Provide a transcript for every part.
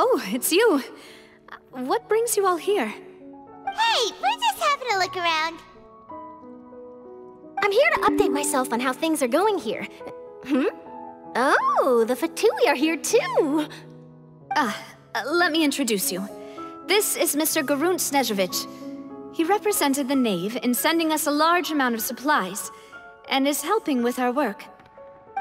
Oh, it's you. What brings you all here? Hey, we're just having a look around. I'm here to update myself on how things are going here. Hmm? Oh, the Fatui are here too! Ah, uh, let me introduce you. This is Mr. Garunt Snežević. He represented the Knave in sending us a large amount of supplies, and is helping with our work.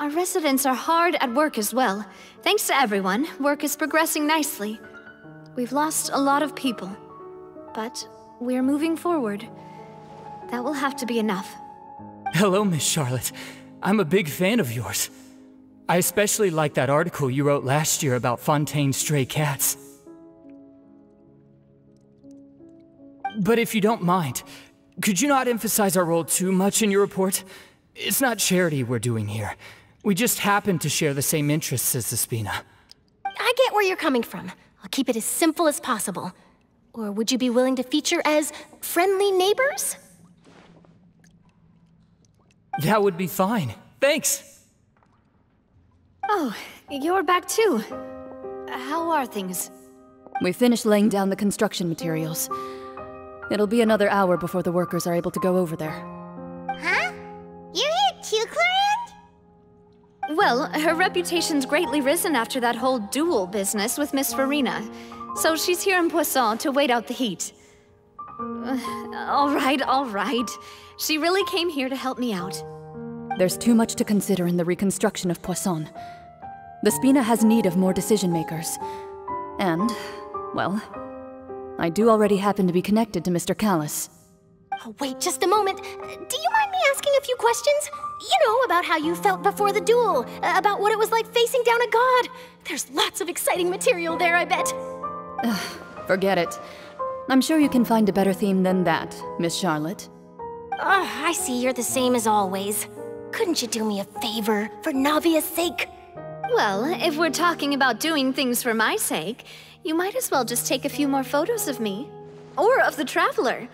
Our residents are hard at work as well. Thanks to everyone, work is progressing nicely. We've lost a lot of people, but we're moving forward. That will have to be enough. Hello, Miss Charlotte. I'm a big fan of yours. I especially like that article you wrote last year about Fontaine's stray cats. But if you don't mind, could you not emphasize our role too much in your report? It's not charity we're doing here. We just happen to share the same interests as the Spina. I get where you're coming from. I'll keep it as simple as possible. Or would you be willing to feature as friendly neighbors? That would be fine. Thanks! Oh, you're back too. How are things? We finished laying down the construction materials. It'll be another hour before the workers are able to go over there. Huh? You're here too, Clorinde? Well, her reputation's greatly risen after that whole duel business with Miss Furina. So she's here in Poisson to wait out the heat. Uh, all right, all right. She really came here to help me out. There's too much to consider in the reconstruction of Poisson. The Spina has need of more decision makers. And, well, I do already happen to be connected to Mr. Callas. Oh, wait just a moment. Do you mind asking a few questions? You know, about how you felt before the duel, uh, about what it was like facing down a god. There's lots of exciting material there, I bet. Ugh, Forget it. I'm sure you can find a better theme than that, Miss Charlotte. Oh, I see you're the same as always. Couldn't you do me a favor, for Navia's sake? Well, if we're talking about doing things for my sake, you might as well just take a few more photos of me. Or of the Traveler.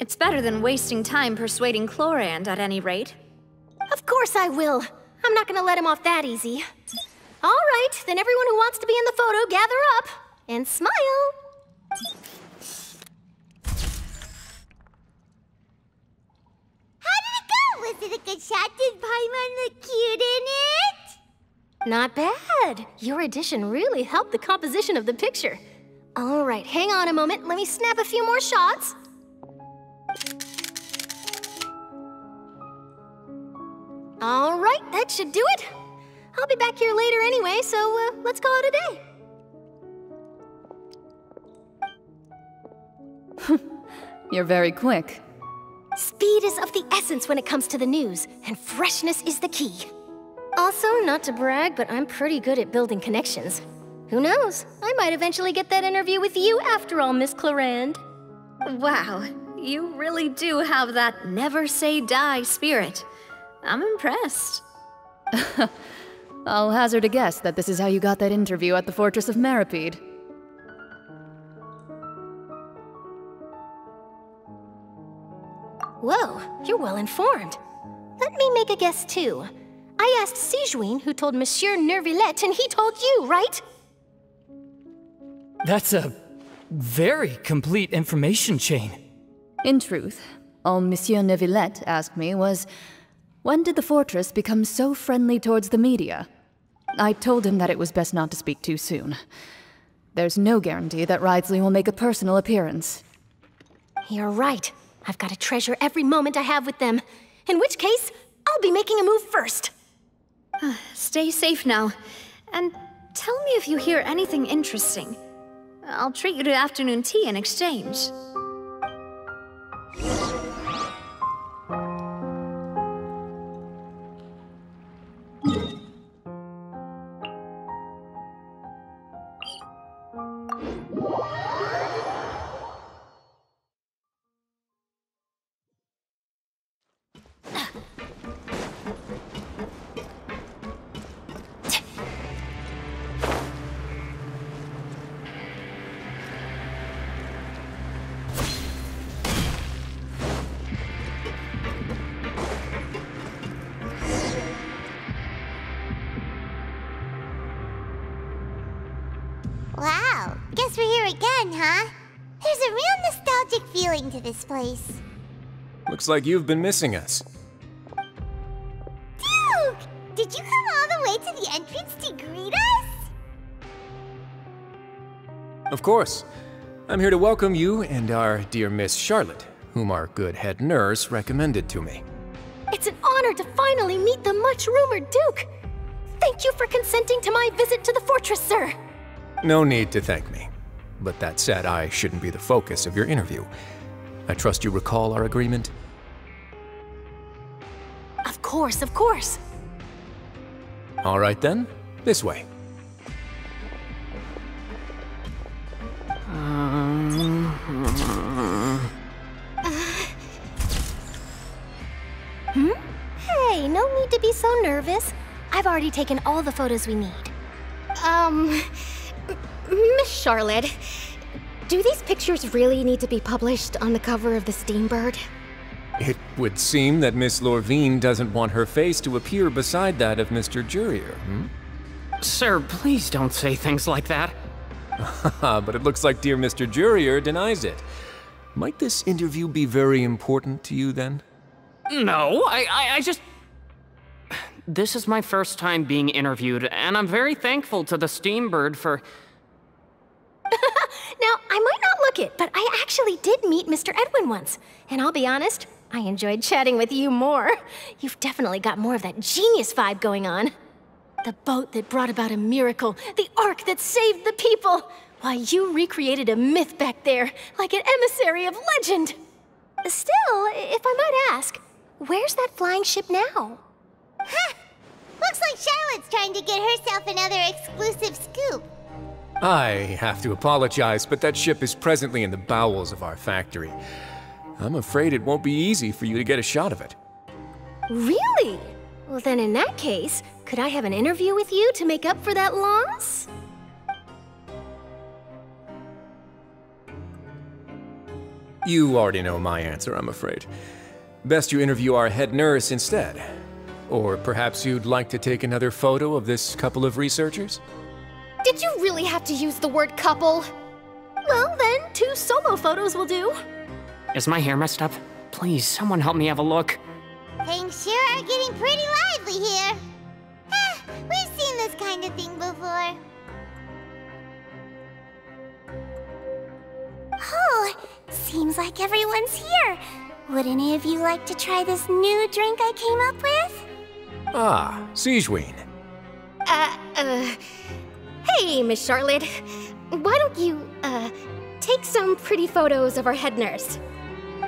It's better than wasting time persuading Clorinde at any rate. Of course I will. I'm not gonna let him off that easy. All right, then everyone who wants to be in the photo, gather up. And smile. How did it go? Was it a good shot? Did Paimon look cute in it? Not bad. Your addition really helped the composition of the picture. All right, hang on a moment. Let me snap a few more shots. All right, that should do it. I'll be back here later anyway, so uh, let's call it a day. You're very quick. Speed is of the essence when it comes to the news, and freshness is the key. Also, not to brag, but I'm pretty good at building connections. Who knows? I might eventually get that interview with you after all, Miss Clorinde. Wow, you really do have that never say die spirit. I'm impressed. I'll hazard a guess that this is how you got that interview at the Fortress of Meropide. Whoa, you're well informed. Let me make a guess too. I asked Sigewinne who told Monsieur Neuvillette, and he told you, right? That's a very complete information chain. In truth, all Monsieur Neuvillette asked me was, when did the fortress become so friendly towards the media? I told him that it was best not to speak too soon. There's no guarantee that Wriothesley will make a personal appearance. You're right. I've got to treasure every moment I have with them. In which case, I'll be making a move first. Uh, stay safe now. And tell me if you hear anything interesting. I'll treat you to afternoon tea in exchange. Fun, huh? There's a real nostalgic feeling to this place. Looks like you've been missing us. Duke! Did you come all the way to the entrance to greet us? Of course. I'm here to welcome you and our dear Miss Charlotte, whom our good head nurse recommended to me. It's an honor to finally meet the much rumored Duke. Thank you for consenting to my visit to the fortress, sir. No need to thank me. But that said, I shouldn't be the focus of your interview. I trust you recall our agreement? Of course, of course. All right then, this way. Hmm. Hey, no need to be so nervous. I've already taken all the photos we need. Um, M- Miss Charlotte, do these pictures really need to be published on the cover of the Steambird? It would seem that Miss Lorvine doesn't want her face to appear beside that of Mr. Jurier, hmm? Sir, please don't say things like that. But it looks like dear Mr. Jurier denies it. Might this interview be very important to you then? No, I, I, I just. This is my first time being interviewed, and I'm very thankful to the Steambird for. Now, I might not look it, but I actually did meet Mr. Edwin once. And I'll be honest, I enjoyed chatting with you more. You've definitely got more of that genius vibe going on. The boat that brought about a miracle, the ark that saved the people. Why, you recreated a myth back there, like an emissary of legend. Still, if I might ask, where's that flying ship now? Huh! Looks like Charlotte's trying to get herself another exclusive scoop. I have to apologize, but that ship is presently in the bowels of our factory. I'm afraid it won't be easy for you to get a shot of it. Really? Well, then in that case, could I have an interview with you to make up for that loss? You already know my answer, I'm afraid. Best you interview our head nurse instead. Or perhaps you'd like to take another photo of this couple of researchers? Did you really have to use the word couple? Well, then, two solo photos will do. Is my hair messed up? Please, someone help me have a look. Things sure are getting pretty lively here. Ah, we've seen this kind of thing before. Oh, seems like everyone's here. Would any of you like to try this new drink I came up with? Ah, Sigewinne. Uh, uh. Hey, Miss Charlotte. Why don't you, uh, take some pretty photos of our head nurse?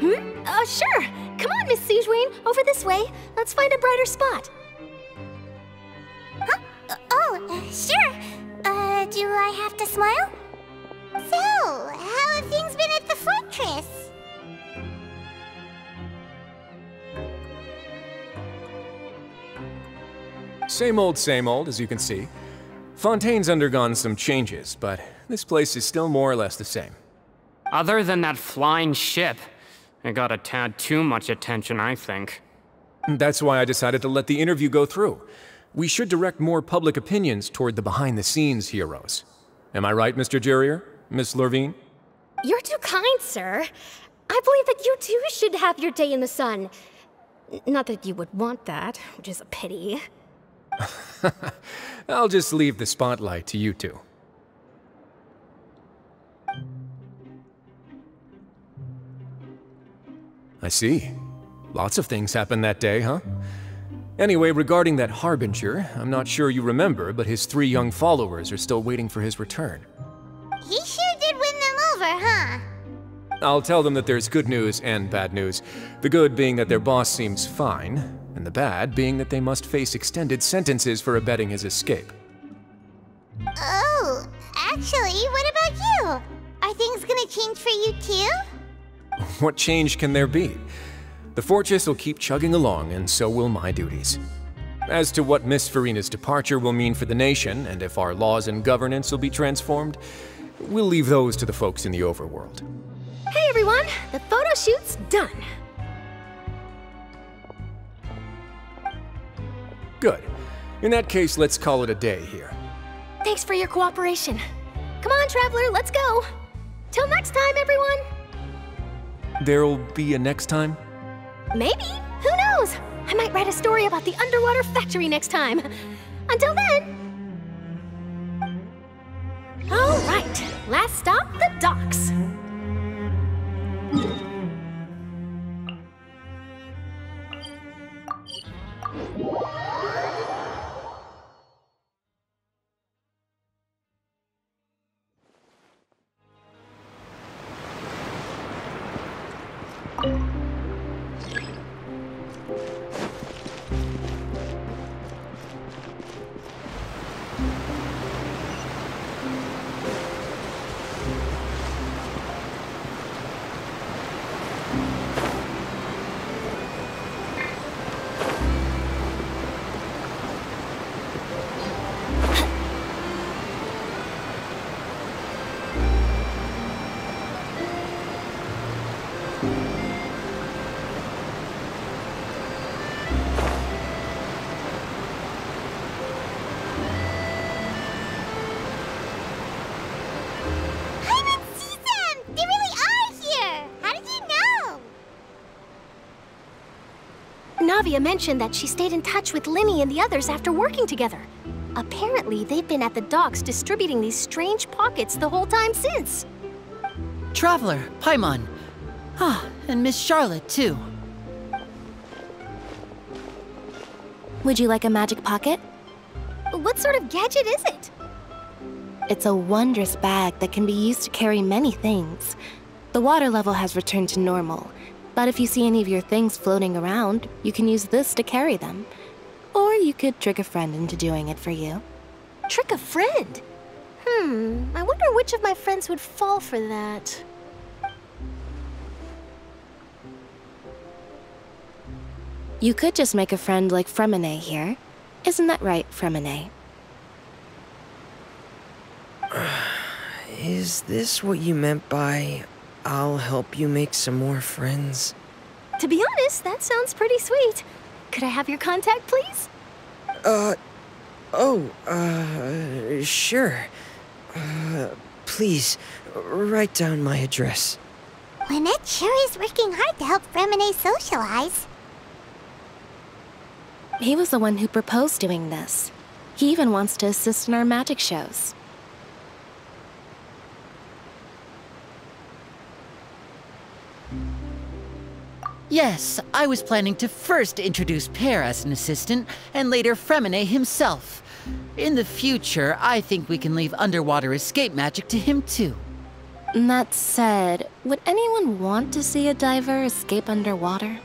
Hmm? Uh, sure. Come on, Miss Sigewinne. Over this way. Let's find a brighter spot. Huh? Uh, oh, uh, sure. Uh, do I have to smile? So, how have things been at the fortress? Same old, same old, as you can see. Fontaine's undergone some changes, but this place is still more or less the same. Other than that flying ship, it got a tad too much attention, I think. That's why I decided to let the interview go through. We should direct more public opinions toward the behind-the-scenes heroes. Am I right, Mr. Jurier? Miss Lorvine? You're too kind, sir. I believe that you too should have your day in the sun. Not that you would want that, which is a pity. I'll just leave the spotlight to you two. I see. Lots of things happened that day, huh? Anyway, regarding that Harbinger, I'm not sure you remember, but his three young followers are still waiting for his return. He sure did win them over, huh? I'll tell them that there's good news and bad news. The good being that their boss seems fine, and the bad being that they must face extended sentences for abetting his escape. Oh, actually, what about you? Are things gonna change for you too? What change can there be? The fortress will keep chugging along, and so will my duties. As to what Miss Furina's departure will mean for the nation, and if our laws and governance will be transformed, we'll leave those to the folks in the overworld. Hey everyone, the photo shoot's done. Good. In that case, let's call it a day here. Thanks for your cooperation. Come on, traveler, let's go. Till next time, everyone! There'll be a next time? Maybe. Who knows? I might write a story about the underwater factory next time. Until then. All right. Last stop, the docks. Know? Navia mentioned that she stayed in touch with Lyney and the others after working together. Apparently, they've been at the docks distributing these strange pockets the whole time since. Traveler, Paimon. Ah, and Miss Charlotte, too. Would you like a magic pocket? What sort of gadget is it? It's a wondrous bag that can be used to carry many things. The water level has returned to normal, but if you see any of your things floating around, you can use this to carry them. Or you could trick a friend into doing it for you. Trick a friend? Hmm, I wonder which of my friends would fall for that. You could just make a friend like Freminet here. Isn't that right, Freminet? Is this what you meant by I'll help you make some more friends? To be honest, that sounds pretty sweet. Could I have your contact, please? Uh, oh, uh, sure. Uh, please, write down my address. Lynette sure is working hard to help Freminet socialize. He was the one who proposed doing this. He even wants to assist in our magic shows. Yes, I was planning to first introduce Pear as an assistant, and later Freminet himself. In the future, I think we can leave underwater escape magic to him too. That said, would anyone want to see a diver escape underwater?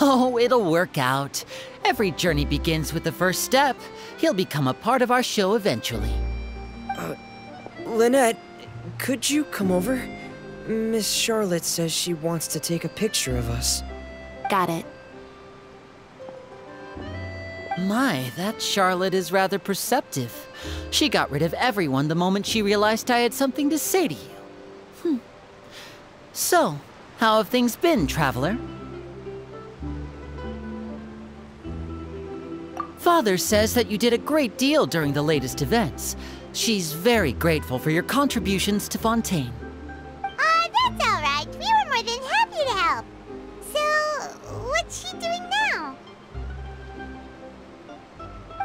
Oh, it'll work out. Every journey begins with the first step. He'll become a part of our show eventually. Uh, Lynette, could you come over? Miss Charlotte says she wants to take a picture of us. Got it. My, that Charlotte is rather perceptive. She got rid of everyone the moment she realized I had something to say to you. Hmm. So, how have things been, Traveler? Father says that you did a great deal during the latest events. She's very grateful for your contributions to Fontaine.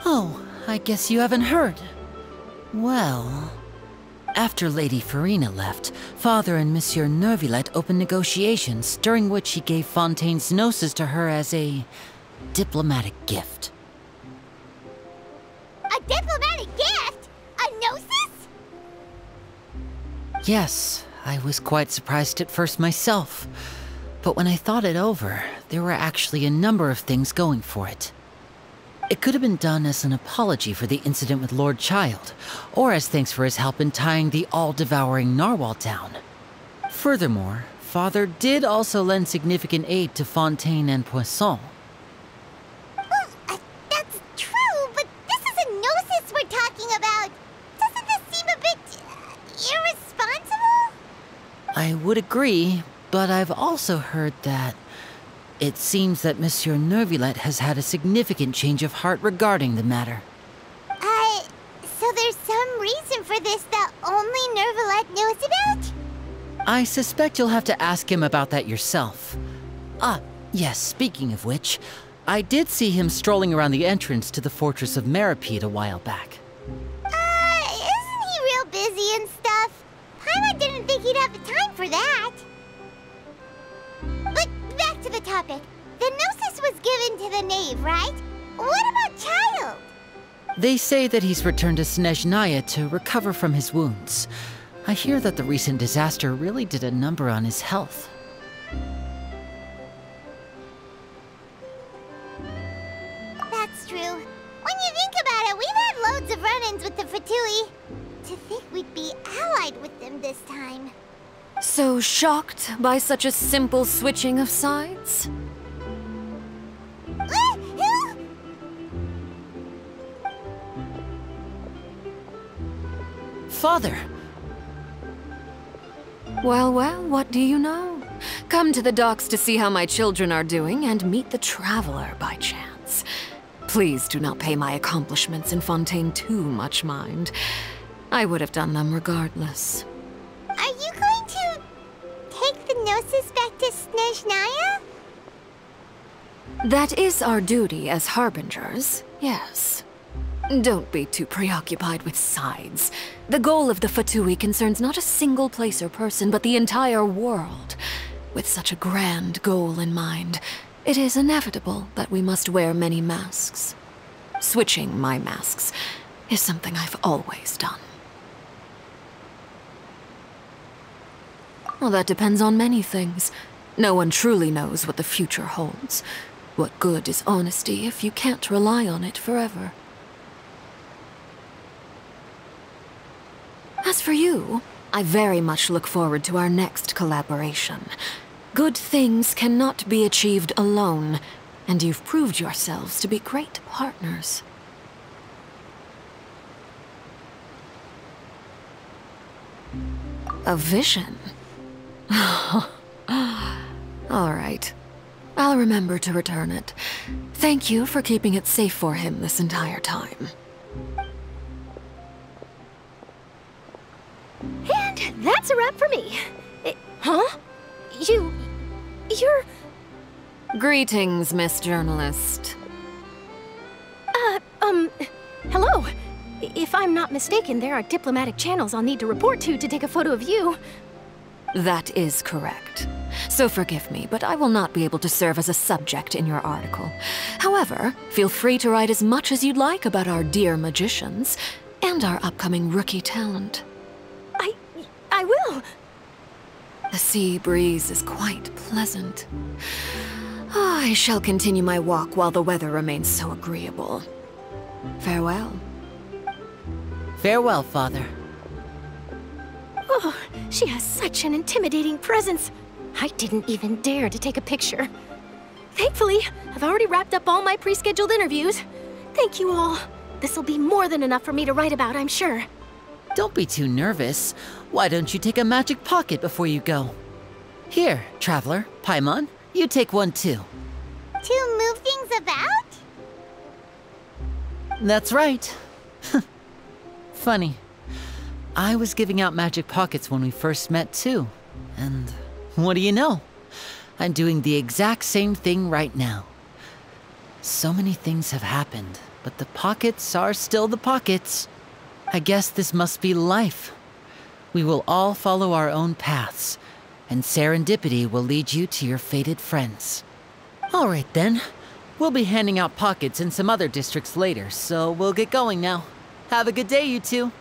Oh, I guess you haven't heard. Well, after Lady Furina left, Father and Monsieur Neuvillette opened negotiations, during which he gave Fontaine's gnosis to her as a diplomatic gift. A diplomatic gift? A gnosis? Yes, I was quite surprised at first myself. But when I thought it over, there were actually a number of things going for it. It could have been done as an apology for the incident with Lord Childe, or as thanks for his help in tying the all-devouring narwhal down. Furthermore, Father did also lend significant aid to Fontaine and Poisson. Well, uh, that's true, but this is a gnosis we're talking about. Doesn't this seem a bit uh, irresponsible? I would agree, but I've also heard that it seems that Monsieur Neuvillette has had a significant change of heart regarding the matter. Uh, so there's some reason for this that only Neuvillette knows about? I suspect you'll have to ask him about that yourself. Ah, yes, speaking of which, I did see him strolling around the entrance to the Fortress of Meropide a while back. Uh, isn't he real busy and stuff? Paimon didn't think he'd have the time for that. But back to the topic. The Gnosis was given to the Knave, right? What about Childe? They say that he's returned to Snezhnaya to recover from his wounds. I hear that the recent disaster really did a number on his health. That's true. When you think about it, we've had loads of run-ins with the Fatui. To think we'd be allied with them this time. So shocked by such a simple switching of sides? Father! Well, well, what do you know? Come to the docks to see how my children are doing and meet the Traveler by chance. Please do not pay my accomplishments in Fontaine too much mind. I would have done them regardless. That is our duty as Harbingers, yes. Don't be too preoccupied with sides. The goal of the Fatui concerns not a single place or person, but the entire world. With such a grand goal in mind, it is inevitable that we must wear many masks. Switching my masks is something I've always done. Well, that depends on many things. No one truly knows what the future holds. What good is honesty if you can't rely on it forever? As for you, I very much look forward to our next collaboration. Good things cannot be achieved alone, and you've proved yourselves to be great partners. A vision? All right. I'll remember to return it. Thank you for keeping it safe for him this entire time. And that's a wrap for me. Eh, huh? You... you're... Greetings, Miss Journalist. Uh, um, hello. If I'm not mistaken, there are diplomatic channels I'll need to report to to take a photo of you. That is correct. So forgive me, but I will not be able to serve as a subject in your article. However, feel free to write as much as you'd like about our dear magicians and our upcoming rookie talent. I... I will. The sea breeze is quite pleasant. I shall continue my walk while the weather remains so agreeable. Farewell. Farewell, Father. Oh, she has such an intimidating presence. I didn't even dare to take a picture. Thankfully, I've already wrapped up all my pre-scheduled interviews. Thank you all. This'll be more than enough for me to write about, I'm sure. Don't be too nervous. Why don't you take a magic pocket before you go? Here, Traveler, Paimon, you take one too. To move things about? That's right. Funny. I was giving out magic pockets when we first met too. And what do you know? I'm doing the exact same thing right now. So many things have happened, but the pockets are still the pockets. I guess this must be life. We will all follow our own paths, and serendipity will lead you to your fated friends. All right then. We'll be handing out pockets in some other districts later, so we'll get going now. Have a good day, you two.